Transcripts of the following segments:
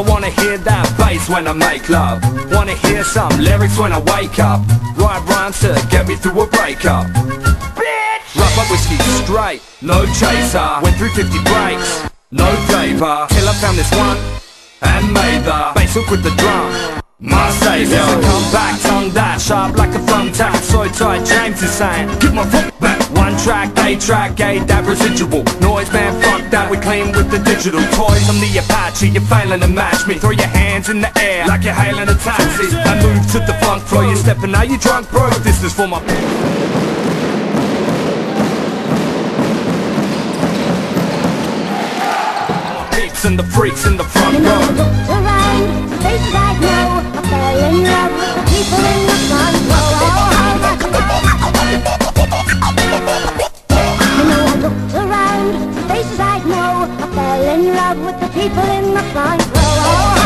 I wanna hear that bass when I make love. Wanna hear some lyrics when I wake up. Write rhymes to get me through a breakup. Bitch! Rough up whiskey straight, no chaser. Went through 50 breaks, no flavor Till I found this one and made the bass hook with the drum. My savior. Come back, tongue that sharp like a thumbtack. So tight, James is saying give my foot track, A track, A that residual. Noise man, fuck that, we clean with the digital. Toys I'm the Apache, you're failing to match me. Throw your hands in the air like you're hailing a taxi. I move to the funk floor, you're stepping out, you drunk bro. This is for my... Peeps and the freaks in the front row faces I know, I fell in love with the people in the front row.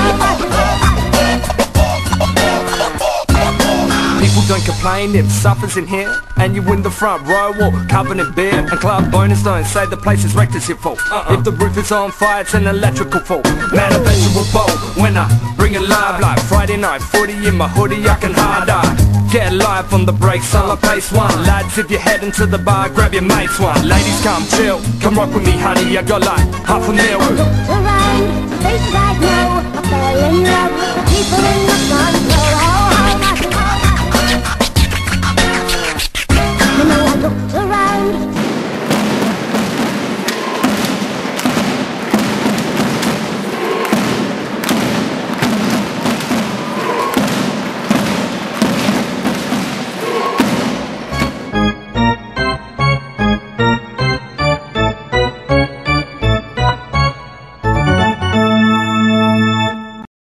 People don't complain if suffers in here And you in the front row or covered in beer. And club bonus don't say the place is wrecked as your fault. If the roof is on fire it's an electrical fault. Man a vegetable bowl when I bring it live Like Friday night. Footy in my hoodie I can hard eye Get live on the brakes on the pace one. Lads if you're heading to the bar grab your mates one. Ladies come chill, come rock with me honey I got like half a meal